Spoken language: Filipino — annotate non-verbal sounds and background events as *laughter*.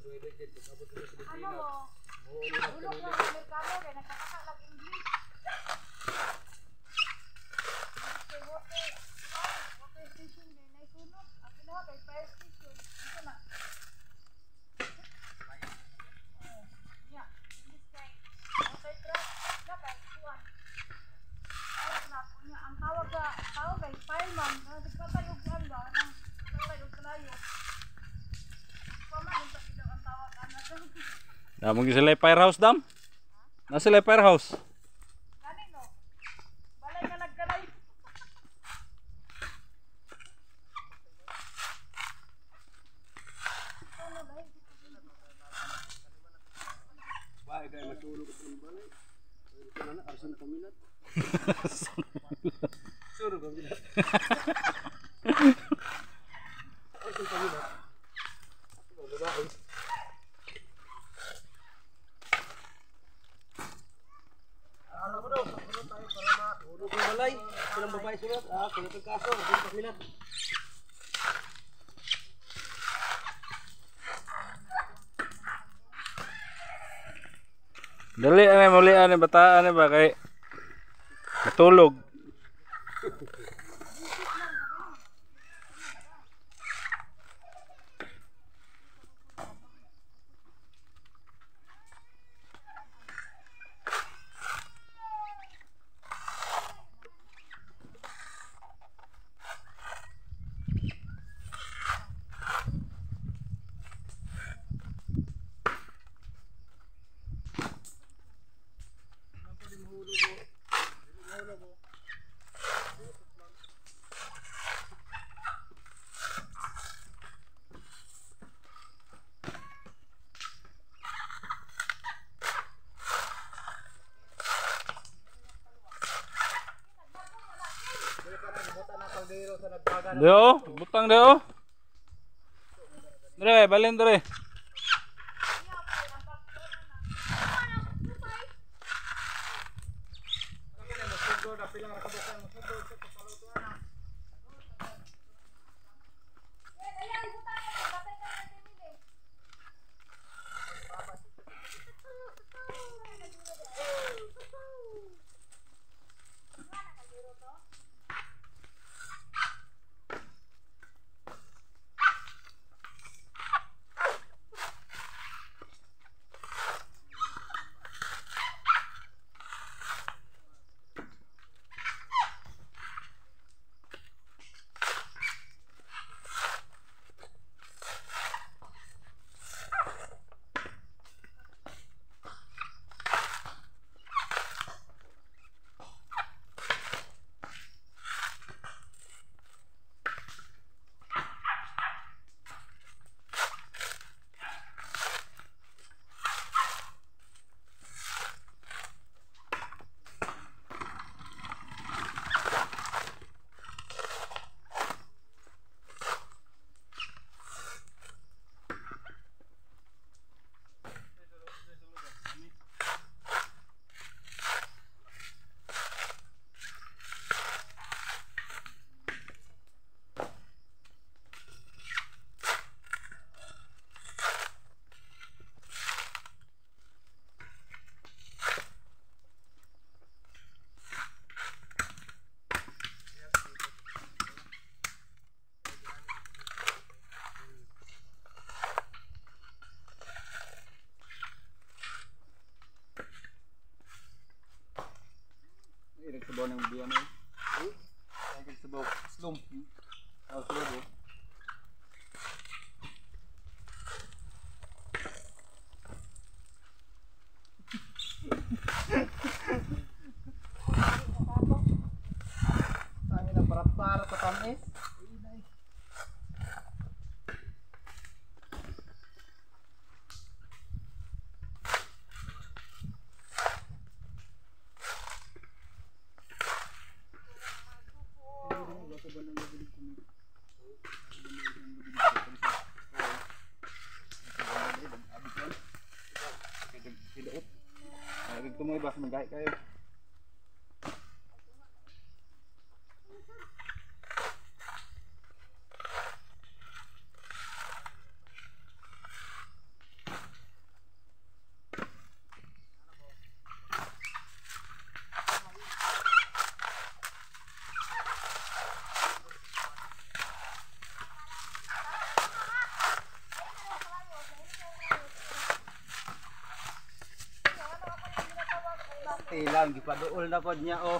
Ano mo? Ulog lang sa merkado kaya nakakakalag Namang sila firehouse dam? Nasa sila firehouse. Gani no. Balay ka nagkalay. Bahay kayo matulog at ng balay. Ito na na, arsan paminat. Suro paminat. Arsan babae. Ano mo daw, sunod tayo para mahulog ng balay. Silang babae sunod, ah, sunod ang kaso, arsan paminat. Dali ano muli ano bata ano ba kay matulog. *laughs* Deo, butang deo. Dre, balin dre. Borneo DNA. ik you het both Slump. Mga kayo? Tilang, gipaduol na po niya oh.